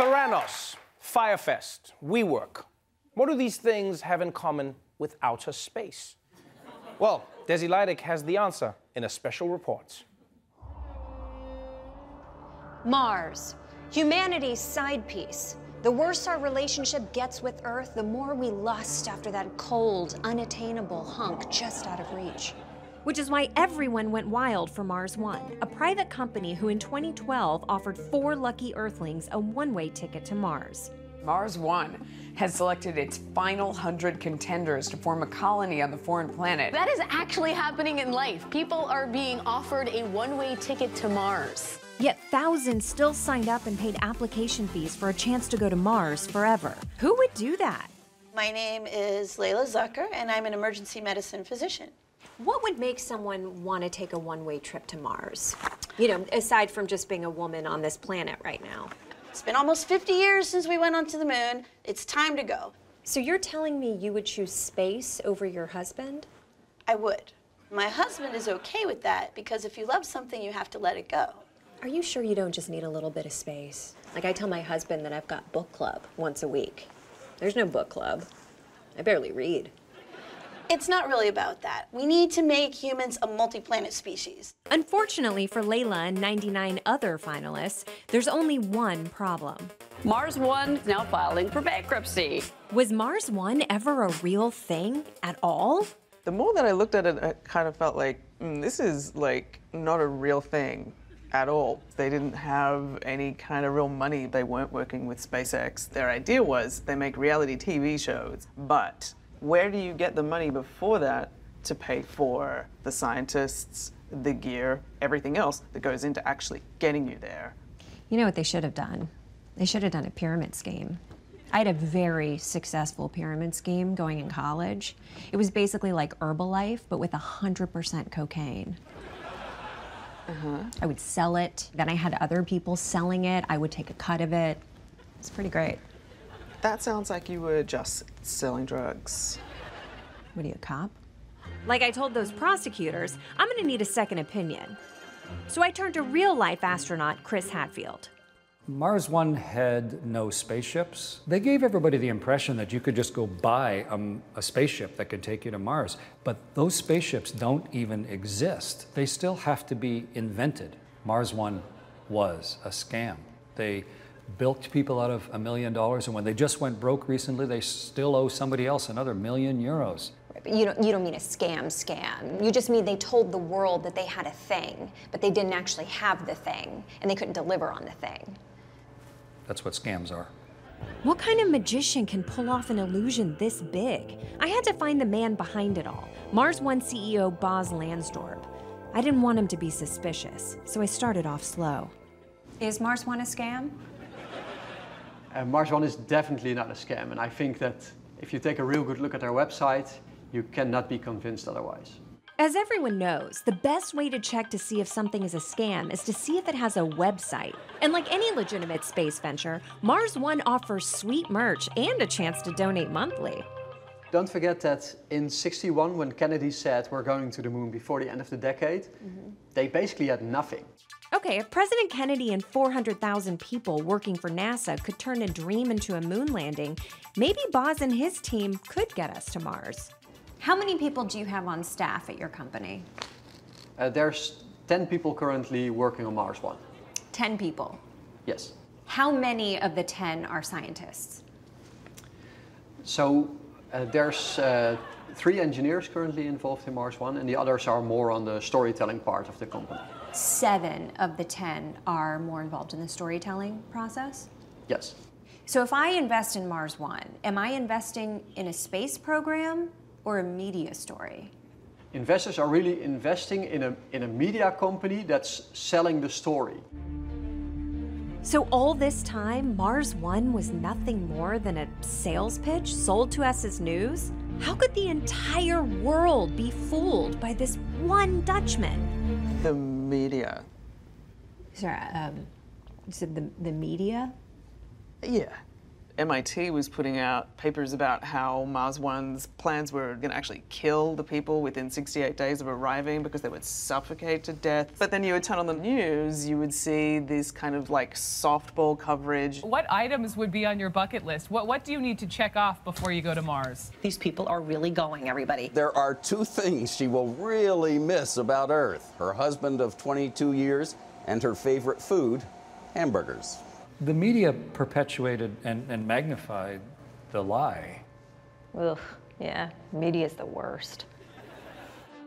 Theranos, Fyre Fest, WeWork. What do these things have in common with outer space? Well, Desi Lydic has the answer in a special report. Mars, humanity's side piece. The worse our relationship gets with Earth, the more we lust after that cold, unattainable hunk just out of reach. Which is why everyone went wild for Mars One, a private company who in 2012 offered four lucky Earthlings a one way ticket to Mars. Mars One has selected its final 100 contenders to form a colony on the foreign planet. That is actually happening in life. People are being offered a one way ticket to Mars. Yet thousands still signed up and paid application fees for a chance to go to Mars forever. Who would do that? My name is Layla Zucker, and I'm an emergency medicine physician. What would make someone want to take a one way trip to Mars? You know, aside from just being a woman on this planet right now. It's been almost 50 years since we went onto the moon. It's time to go. So you're telling me you would choose space over your husband? I would. My husband is okay with that because if you love something, you have to let it go. Are you sure you don't just need a little bit of space? Like I tell my husband that I've got book club once a week. There's no book club. I barely read. It's not really about that. We need to make humans a multi planet species. Unfortunately for Layla and 99 other finalists, there's only one problem. Mars One is now filing for bankruptcy. Was Mars One ever a real thing at all? The more that I looked at it, I kind of felt like mm, this is like not a real thing at all. They didn't have any kind of real money. They weren't working with SpaceX. Their idea was they make reality TV shows, but where do you get the money before that to pay for the scientists, the gear, everything else that goes into actually getting you there? You know what they should have done? They should have done a pyramid scheme. I had a very successful pyramid scheme going in college. It was basically like Herbalife, but with 100% cocaine. Uh-huh. I would sell it, then I had other people selling it. I would take a cut of it. It's pretty great. That sounds like you were just selling drugs. What are you, a cop? Like I told those prosecutors, I'm gonna need a second opinion. So I turned to real life astronaut Chris Hadfield. Mars One had no spaceships. They gave everybody the impression that you could just go buy um, a spaceship that could take you to Mars. But those spaceships don't even exist. They still have to be invented. Mars One was a scam. They bilked people out of a million dollars, and when they just went broke recently, they still owe somebody else another million euros. You don't, you don't mean a scam scam. You just mean they told the world that they had a thing, but they didn't actually have the thing, and they couldn't deliver on the thing. That's what scams are. What kind of magician can pull off an illusion this big? I had to find the man behind it all Mars One CEO Bas Lansdorp. I didn't want him to be suspicious, so I started off slow. Is Mars One a scam? Uh, Mars One is definitely not a scam, and I think that if you take a real good look at their website, you cannot be convinced otherwise. As everyone knows, the best way to check to see if something is a scam is to see if it has a website. And like any legitimate space venture, Mars One offers sweet merch and a chance to donate monthly. Don't forget that in 61, when Kennedy said we're going to the moon before the end of the decade, mm-hmm. they basically had nothing. Okay, if President Kennedy and 400,000 people working for NASA could turn a dream into a moon landing, maybe Bas and his team could get us to Mars. How many people do you have on staff at your company? Uh, there's 10 people currently working on Mars One. 10 people? Yes. How many of the 10 are scientists? So uh, there's uh, three engineers currently involved in Mars One, and the others are more on the storytelling part of the company. Seven of the 10 are more involved in the storytelling process? Yes. So if I invest in Mars One, am I investing in a space program or a media story? Investors are really investing in a, in a media company that's selling the story. So, all this time, Mars One was nothing more than a sales pitch sold to us as news? How could the entire world be fooled by this one Dutchman? The media. Sorry, um, you said the, the media? Yeah. MIT was putting out papers about how Mars One's plans were going to actually kill the people within 68 days of arriving because they would suffocate to death. But then you would turn on the news, you would see this kind of like softball coverage. What items would be on your bucket list? What, what do you need to check off before you go to Mars? These people are really going, everybody. There are two things she will really miss about Earth her husband of 22 years and her favorite food, hamburgers. The media perpetuated and, and magnified the lie. Ugh, yeah, media's the worst.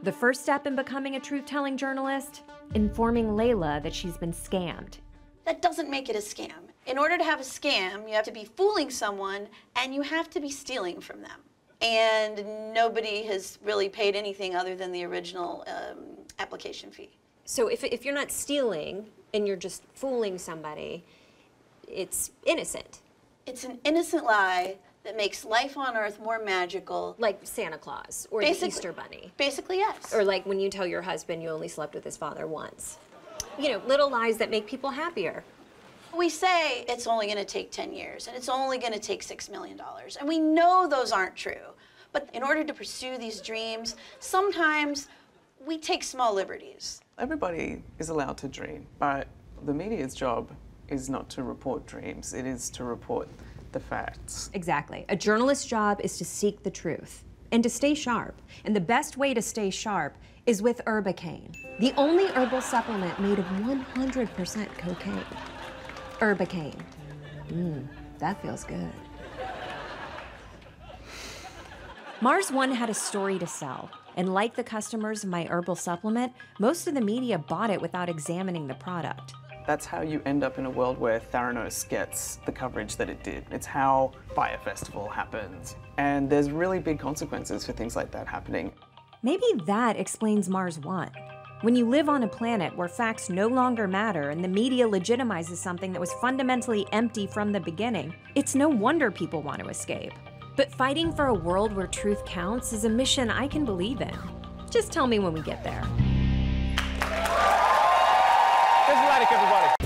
The first step in becoming a truth telling journalist? Informing Layla that she's been scammed. That doesn't make it a scam. In order to have a scam, you have to be fooling someone and you have to be stealing from them. And nobody has really paid anything other than the original um, application fee. So if, if you're not stealing and you're just fooling somebody, it's innocent. It's an innocent lie that makes life on Earth more magical. Like Santa Claus or Basically- the Easter Bunny. Basically, yes. Or like when you tell your husband you only slept with his father once. You know, little lies that make people happier. We say it's only going to take 10 years and it's only going to take $6 million. And we know those aren't true. But in order to pursue these dreams, sometimes we take small liberties. Everybody is allowed to dream, but the media's job is not to report dreams, it is to report the facts. Exactly. A journalist's job is to seek the truth and to stay sharp. And the best way to stay sharp is with Herbicane, the only herbal supplement made of 100% cocaine. Herbicane. Mmm, that feels good. Mars One had a story to sell. And like the customers of my herbal supplement, most of the media bought it without examining the product. That's how you end up in a world where Theranos gets the coverage that it did. It's how Fyre Festival happens. And there's really big consequences for things like that happening. Maybe that explains Mars One. When you live on a planet where facts no longer matter and the media legitimizes something that was fundamentally empty from the beginning, it's no wonder people want to escape. But fighting for a world where truth counts is a mission I can believe in. Just tell me when we get there. Desi Lydic, everybody.